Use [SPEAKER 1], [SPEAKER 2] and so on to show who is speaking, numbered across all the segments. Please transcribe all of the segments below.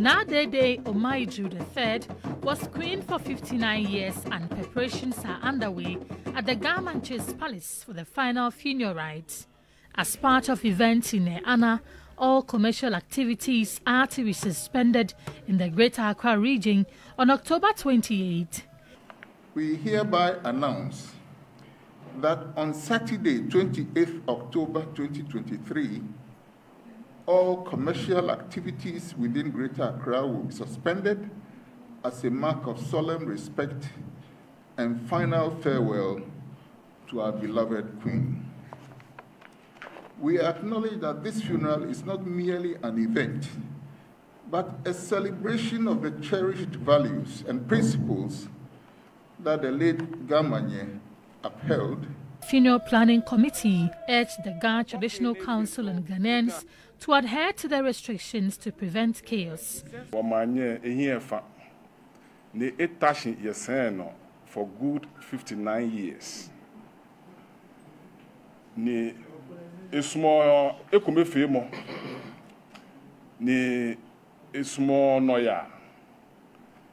[SPEAKER 1] Naa Dedei Omaedru III was queen for 59 years and preparations are underway at the Ga Manye's Palace for the final funeral rites. As part of events in Anna, all commercial activities are to be suspended in the Greater Accra region on October 28.
[SPEAKER 2] We hereby announce that on Saturday, 28th October 2023, all commercial activities within Greater Accra will be suspended as a mark of solemn respect and final farewell to our beloved Queen. We acknowledge that this funeral is not merely an event, but a celebration of the cherished values and principles that the late Ga Manye upheld.
[SPEAKER 1] Funeral Planning Committee urged the Ghana Traditional Council and Ghanaians to adhere to the restrictions to prevent chaos.
[SPEAKER 3] for good 59 years. Ni esumo ekume femo ni esumo noya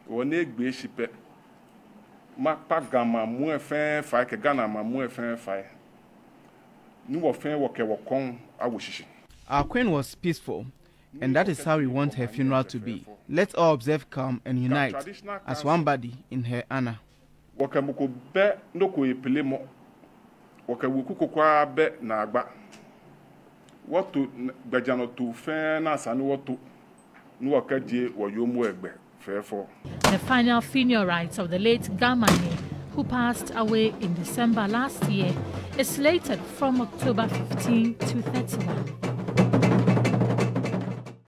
[SPEAKER 3] wone egbe shipe ma makpa ma mue fɛn fa kɛ ghana ma mue fɛn fa ne wɔ fɛn wɔ kɛ wɔ kɔn awɔ sisi.
[SPEAKER 4] our queen was peaceful and that is how we want her funeral to be. let's all observe calm and unite as one body in her honor.
[SPEAKER 3] wɔkɛ moko bɛ ndoko ye e mɔ wɔkɛ woku kokoa bɛ n'agba wɔto gbɛdzanɔ to fɛn n'asa ni wɔto ni wɔkɛ die wɔ yomu ɛgbɛ.
[SPEAKER 1] The final funeral rites of the late Ga Manye, who passed away in December last year, is slated from October 15 to 31.